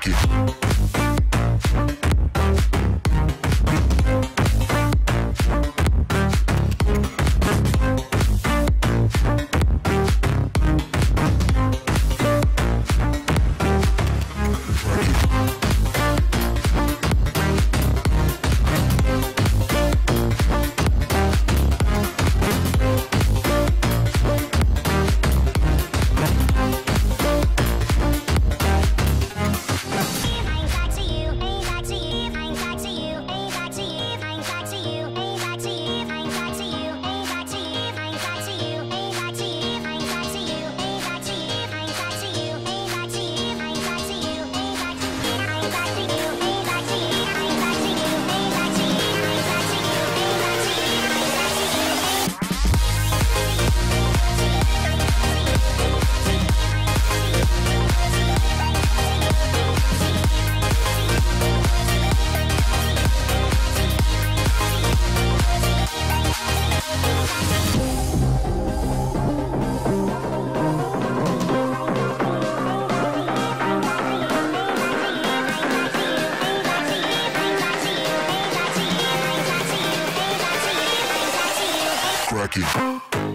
Crack Rocky.